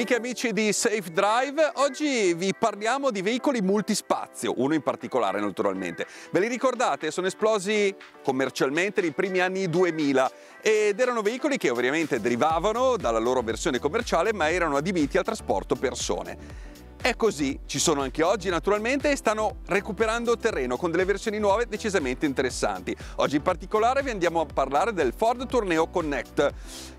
Amiche e amici di Safe Drive, oggi vi parliamo di veicoli multispazio, uno in particolare naturalmente. Ve li ricordate? Sono esplosi commercialmente nei primi anni 2000 ed erano veicoli che ovviamente derivavano dalla loro versione commerciale ma erano adibiti al trasporto persone. È così, ci sono anche oggi naturalmente e stanno recuperando terreno con delle versioni nuove decisamente interessanti. Oggi in particolare vi andiamo a parlare del Ford Tourneo Connect.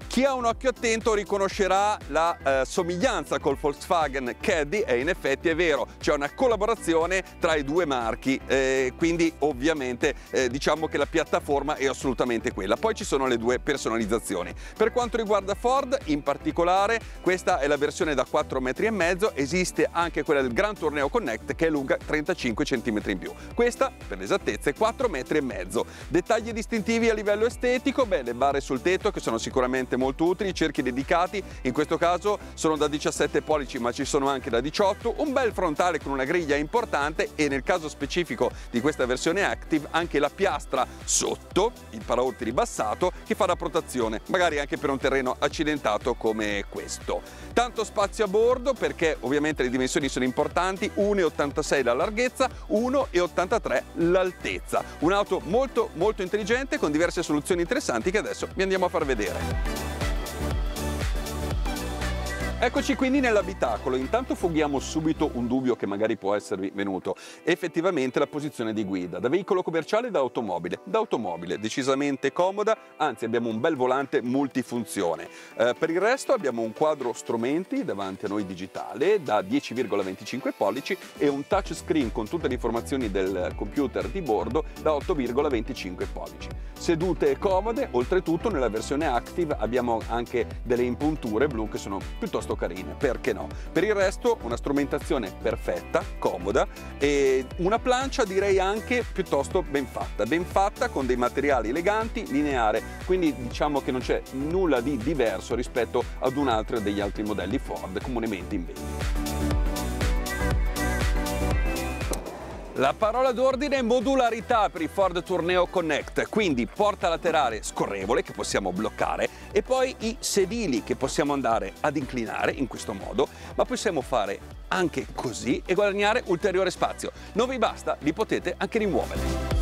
Chi ha un occhio attento riconoscerà la eh, somiglianza col Volkswagen Caddy e in effetti è vero, c'è una collaborazione tra i due marchi, eh, quindi ovviamente eh, diciamo che la piattaforma è assolutamente quella. Poi ci sono le due personalizzazioni. Per quanto riguarda Ford, in particolare, questa è la versione da 4 metri esiste anche quella del Gran Tourneo Connect che è lunga 35 cm in più. Questa, per l'esattezza, è 4 metri e mezzo. Dettagli distintivi a livello estetico, beh, le barre sul tetto che sono sicuramente molto utili, cerchi dedicati, in questo caso sono da 17 pollici ma ci sono anche da 18, un bel frontale con una griglia importante e nel caso specifico di questa versione Active anche la piastra sotto, il paraurti ribassato, che fa da protezione, magari anche per un terreno accidentato come questo. Tanto spazio a bordo perché ovviamente le dimensioni sono importanti, 1,86 la larghezza, 1,83 l'altezza. Un'auto molto molto intelligente con diverse soluzioni interessanti che adesso vi andiamo a far vedere. Eccoci quindi nell'abitacolo, intanto fughiamo subito un dubbio che magari può esservi venuto, effettivamente la posizione di guida, da veicolo commerciale da automobile, da automobile decisamente comoda, anzi abbiamo un bel volante multifunzione. Eh, per il resto abbiamo un quadro strumenti davanti a noi digitale da 10,25 pollici e un touchscreen con tutte le informazioni del computer di bordo da 8,25 pollici. Sedute comode, oltretutto nella versione Active abbiamo anche delle impunture blu che sono piuttosto piuttosto carine, perché no? Per il resto una strumentazione perfetta, comoda e una plancia direi anche piuttosto ben fatta, ben fatta con dei materiali eleganti, lineare, quindi diciamo che non c'è nulla di diverso rispetto ad un altro degli altri modelli Ford comunemente in vendita. La parola d'ordine è modularità per i Ford Tourneo Connect, quindi porta laterale scorrevole che possiamo bloccare e poi i sedili che possiamo andare ad inclinare in questo modo, ma possiamo fare anche così e guadagnare ulteriore spazio. Non vi basta, li potete anche rimuovere.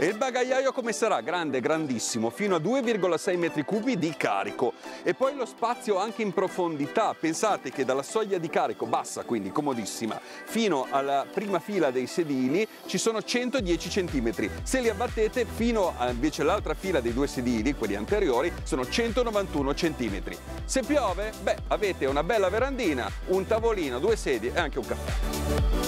E il bagagliaio come sarà? Grande, grandissimo, fino a 2,6 metri cubi di carico. E poi lo spazio anche in profondità. Pensate che dalla soglia di carico, bassa quindi comodissima, fino alla prima fila dei sedili ci sono 110 cm. Se li abbattete fino a invece l'altra fila dei due sedili, quelli anteriori, sono 191 cm. Se piove, beh, avete una bella verandina, un tavolino, due sedie e anche un caffè.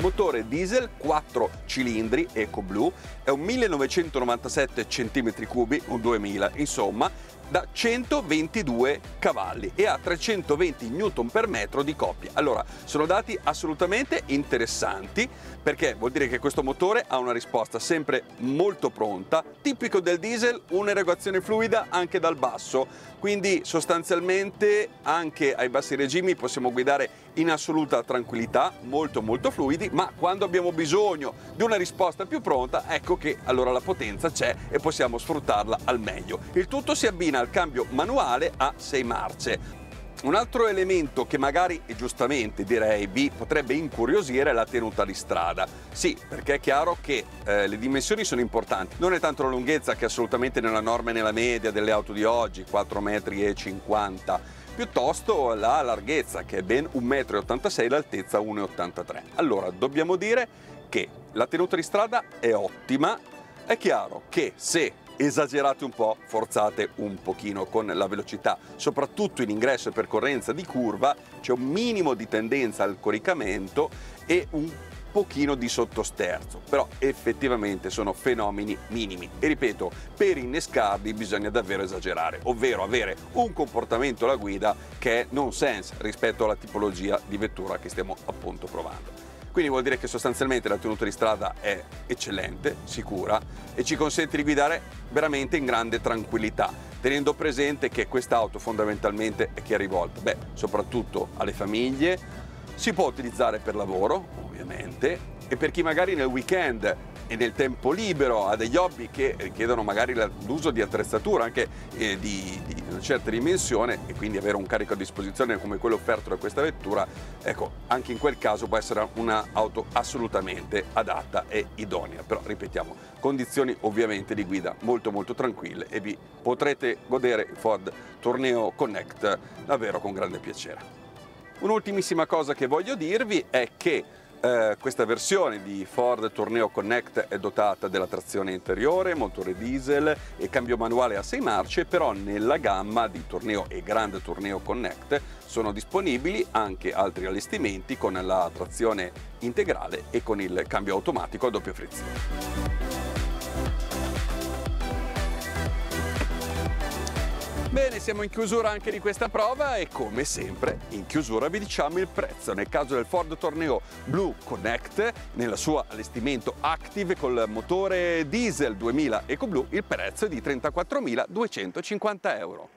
Motore diesel 4 cilindri EcoBlue, è un 1997 cm3, un 2000 insomma, da 122 cavalli e ha 320 Newton per metro di coppia. Allora, sono dati assolutamente interessanti perché vuol dire che questo motore ha una risposta sempre molto pronta, tipico del diesel, un'erogazione fluida anche dal basso, quindi sostanzialmente anche ai bassi regimi possiamo guidare in assoluta tranquillità, molto molto fluidi, ma quando abbiamo bisogno di una risposta più pronta, ecco che allora la potenza c'è e possiamo sfruttarla al meglio. Il tutto si abbina al cambio manuale a 6 marce. Un altro elemento che magari, e giustamente direi, vi potrebbe incuriosire è la tenuta di strada. Sì, perché è chiaro che eh, le dimensioni sono importanti. Non è tanto la lunghezza che assolutamente nella norma e nella media delle auto di oggi, 4,50 m, piuttosto la larghezza che è ben 1,86 m, l'altezza 1,83 m. Allora, dobbiamo dire che la tenuta di strada è ottima, è chiaro che se esagerate un po', forzate un pochino con la velocità, soprattutto in ingresso e percorrenza di curva, c'è un minimo di tendenza al coricamento e un pochino di sottosterzo, però effettivamente sono fenomeni minimi. E ripeto, per innescarli bisogna davvero esagerare, ovvero avere un comportamento alla guida che è non sense rispetto alla tipologia di vettura che stiamo appunto provando. Quindi vuol dire che sostanzialmente la tenuta di strada è eccellente, sicura e ci consente di guidare veramente in grande tranquillità, tenendo presente che quest'auto fondamentalmente è chi è rivolta? Beh, soprattutto alle famiglie, si può utilizzare per lavoro, ovviamente, e per chi magari nel weekend e nel tempo libero ha degli hobby che richiedono magari l'uso di attrezzatura anche eh, di, di, una certa dimensione e quindi avere un carico a disposizione come quello offerto da questa vettura, ecco, anche in quel caso può essere un'auto assolutamente adatta e idonea. Però ripetiamo, condizioni ovviamente di guida molto molto tranquille e vi potrete godere il Ford Tourneo Connect davvero con grande piacere. Un'ultimissima cosa che voglio dirvi è che eh, questa versione di Ford Tourneo Connect è dotata della trazione interiore, motore diesel e cambio manuale a 6 marce, però nella gamma di Tourneo e Grande Tourneo Connect sono disponibili anche altri allestimenti con la trazione integrale e con il cambio automatico a doppia frizione. Bene, siamo in chiusura anche di questa prova e come sempre in chiusura vi diciamo il prezzo. Nel caso del Ford Torneo Blue Connect, nel suo allestimento Active col motore diesel 2000 EcoBlue, il prezzo è di 34.250 euro.